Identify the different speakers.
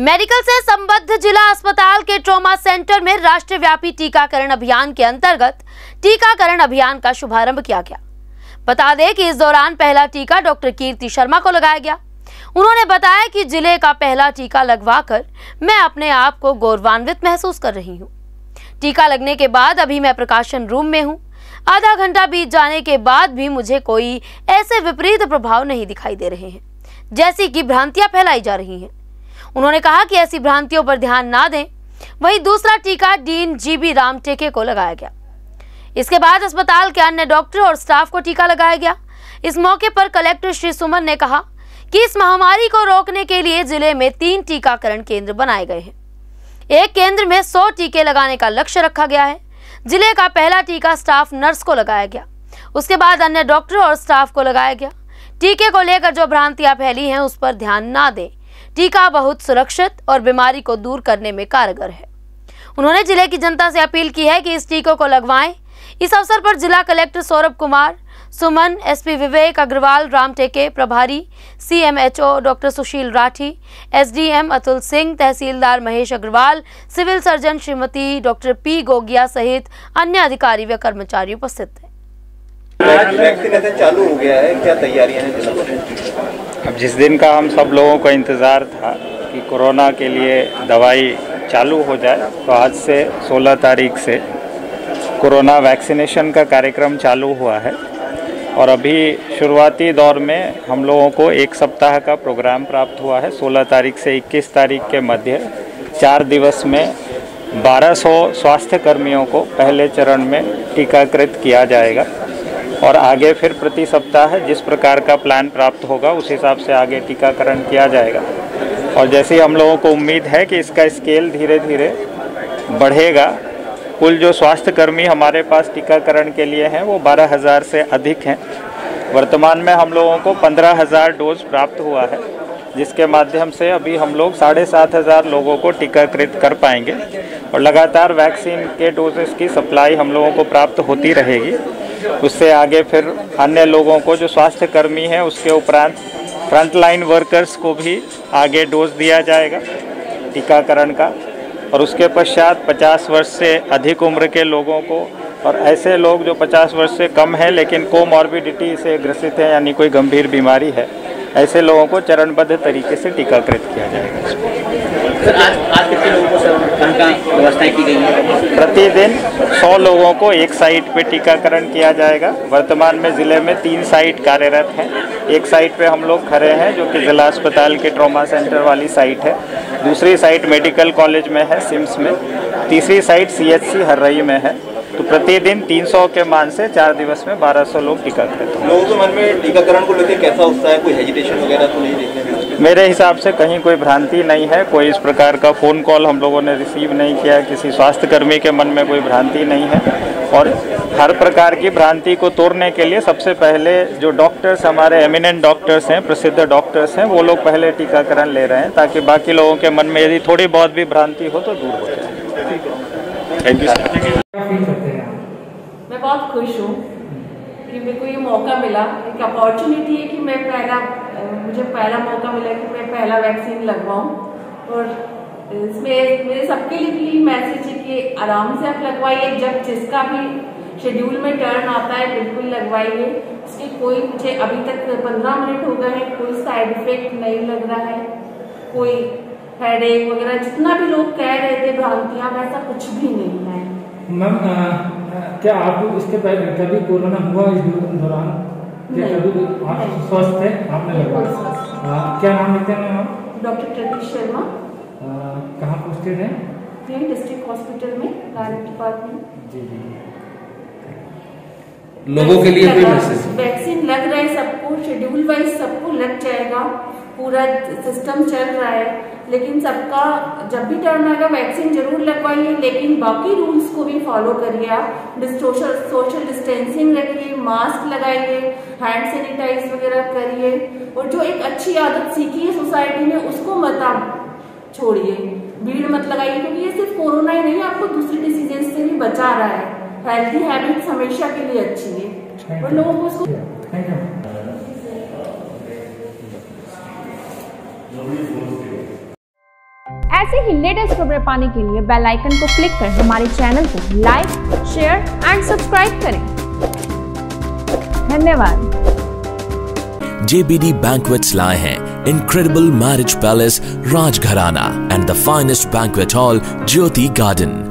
Speaker 1: Medical से संबद्ध जिला अस्पताल के ट्रॉमा सेंटर में राष्ट्रव्यापी टीकाकरण अभियान के अंतर्गत टीकाकरण अभियान का शुभारंभ किया गया। बता दें कि इस दौरान पहला टीका डॉक्टर कीर्ति शर्मा को लगाया गया। उन्होंने बताया कि ज़िले का पहला टीका लगवाकर मैं अपने आप को गौरवान्वित महसूस कर रही हूँ। टीका लगने के बाद अभी मैं प्रकाशन रूम में हूँ। आधा घंटा बीत जाने के बाद भी मुझे कोई ऐसे विपरीत प्रभाव नहीं दिखाई दे रहे हैं, जैसी कि भ्रांतियाँ फैलाई जा रही हैं। उन्होंने कहा कि ऐसी भ्रांतियों पर ध्यान ना दें। वहीं दूसरा टीका डीन जीबी राम टेके को लगाया गया। इसके बाद अस्पताल के अन्य डॉक्टर और स्टाफ को टीका लगाया गया। इस मौके पर कलेक्टर श्री सुमन ने कहा कि इस महामारी को रोकने के लिए ज़िले में तीन टीकाकरण केंद्र बनाए गए हैं। एक केंद्र में 100 टीके लगाने का लक्ष्य रखा गया है। ज़िले का पहला टीका स्टाफ नर्स को लगाया गया। उसके बाद अन्य डॉक्टर और स्टाफ को लगाया गया। टीके को लेकर जो भ्रांतियाँ फैली हैं, उस पर ध्यान ना दें। टीका बहुत सुरक्षित और बीमारी को दूर करने में कारगर है। उन्होंने ज़िले की जनता से अपील की है कि इस टीकों को लगवाएँ। इस अवसर पर जिला कलेक्टर सौरभ कुमार, सुमन, एसपी विवेक अग्रवाल, राम टेके, प्रभारी, CMHO doctor Sushil Rathi, SDM Atul Singh, तहसीलदार Mahesh Agarwal, civil surgeon Shrimati doctor P Gogia सहित अन्य अधिकारी व कर्मचारी उपस्थित थे।
Speaker 2: चालू हो गया है, क्या तैयारियाँ हैं
Speaker 3: अब जिस दिन का हम सब लोगों का इंतज़ार था कि कोरोना के लिए दवाई चालू हो जाए तो आज से 16 तारीख से कोरोना वैक्सीनेशन का कार्यक्रम चालू हुआ है। और अभी शुरुआती दौर में हम लोगों को एक सप्ताह का प्रोग्राम प्राप्त हुआ है 16 तारीख से 21 तारीख के मध्य, चार दिवस में 1200 स्वास्थ्य कर्मियों को पहले चरण में टीकाकृत किया जाएगा। और आगे फिर प्रति सप्ताह जिस प्रकार का प्लान प्राप्त होगा, उस हिसाब से आगे टीकाकरण किया जाएगा। और जैसे हम लोगों को उम्मीद है कि इसका स्केल धीरे धीरे बढ़ेगा, कुल जो स्वास्थ्यकर्मी हमारे पास टीकाकरण के लिए हैं, वो बारह हज़ार से अधिक हैं। वर्तमान में हम लोगों को पंद्रह हज़ार डोज प्राप्त हुआ है। जिसके माध्यम से अभी हम लोग साढ़े सात हज़ार लोगों को टीकाकृत कर पाएँगे और लगातार वैक्सीन के डोजेस की सप्लाई हम लोगों को प्राप्त होती रहेगी। उससे आगे फिर अन्य लोगों को जो स्वास्थ्य कर्मी हैं, उसके उपरांत फ्रंटलाइन वर्कर्स को भी आगे डोज दिया जाएगा टीकाकरण का। और उसके पश्चात 50 वर्ष से अधिक उम्र के लोगों को और ऐसे लोग जो 50 वर्ष से कम हैं, लेकिन कोमॉर्बिडिटी से ग्रसित हैं, यानी कोई गंभीर बीमारी है ऐसे लोगों को चरणबद्ध तरीके से टीकाकृत किया जाएगा।
Speaker 4: सर आज आज कितने लोगों को सर व्यवस्थाएँ की गई हैं?
Speaker 3: प्रतिदिन 100 लोगों को एक साइट पे टीकाकरण किया जाएगा। वर्तमान में ज़िले में तीन साइट कार्यरत हैं। एक साइट पे हम लोग खड़े हैं जो कि ज़िला अस्पताल के ट्रॉमा सेंटर वाली साइट है। दूसरी साइट मेडिकल कॉलेज में है सिम्स में। तीसरी साइट सीएचसी हर्रई में है। तो प्रतिदिन 300 के मान से चार दिवस में 1200 लोग टीकाकृत हैं
Speaker 2: लोगों के मन में टीकाकरण को लेकर कैसा उत्साह है? कोई हेजिटेशन वगैरह तो नहीं देखने में
Speaker 3: मेरे हिसाब से कहीं कोई भ्रांति नहीं है कोई इस प्रकार का फ़ोन कॉल हम लोगों ने रिसीव नहीं किया किसी स्वास्थ्यकर्मी के मन में कोई भ्रांति नहीं है। और हर प्रकार की भ्रांति को तोड़ने के लिए सबसे पहले जो डॉक्टर्स हमारे एमिनेंट डॉक्टर्स हैं प्रसिद्ध डॉक्टर्स हैं वो लोग पहले टीकाकरण ले रहे हैं ताकि बाकी लोगों के मन में यदि थोड़ी बहुत भी भ्रांति हो तो दूर हो जाए। थैंक यू सर
Speaker 5: मैं बहुत खुश हूँ कि मेरे को ये मौका मिला, एक अपॉर्चुनिटी है कि मैं पहला मुझे पहला मौका मिला कि मैं पहला वैक्सीन लगवाऊं। और इसमें, मेरे सबके लिए भी मैसेज है कि आराम से आप लगवाइए, जब जिसका भी शेड्यूल में टर्न आता है, बिल्कुल लगवाइए। इसके कोई मुझे अभी तक पंद्रह मिनट हो गए हैं, कोई साइड इफ़ेक्ट नहीं लग रहा है। कोई हेडेक वगैरह, जितना भी लोग कह रहे थे, भ्रांतियाँ, वैसा कुछ भी नहीं है।
Speaker 6: मैम क्या आपको इसके पहले कभी कोरोना हुआ इस दौरान? क्या कभी आप स्वस्थ है आपने लगवाया? क्या नाम लिखते हैं मैम आप?
Speaker 5: डॉक्टर प्रदीप शर्मा।
Speaker 6: कहाँ पोस्टेड है?
Speaker 5: डिस्ट्रिक्ट हॉस्पिटल में गायनिक डिपार्टमेंट
Speaker 6: जी जी।
Speaker 7: लोगों के लिए
Speaker 5: लगा-
Speaker 7: मैसेज
Speaker 5: वैक्सीन लग रहा है सबको शेड्यूल वाइज सबको लग जाएगा। पूरा सिस्टम चल रहा है लेकिन सबका जब भी टर्न आएगा वैक्सीन ज़रूर लगवाइए लेकिन बाकी रूल्स को भी फॉलो करिए आप। सोशल सोशल डिस्टेंसिंग रखिए मास्क लगाइए हैंड सैनिटाइज वगैरह करिए और जो एक अच्छी आदत सीखी है सोसाइटी ने उसको मत आप छोड़िए। भीड़ मत लगाइए क्योंकि ये सिर्फ़ कोरोना ही नहीं आपको दूसरी डिसीजेस से भी बचा रहा है। हेल्थी हैबिट्स हमेशा के लिए अच्छी है। और लोगों को
Speaker 6: थैंक यू
Speaker 7: ऐसे ही लेटेस्ट खबरें पाने के लिए बेल आइकन को क्लिक कर हमारे चैनल को लाइक शेयर एंड सब्सक्राइब करें। धन्यवाद।
Speaker 8: JBD Banquets lie हैं incredible marriage palace Rajgharana and the finest banquet hall Jyoti Garden.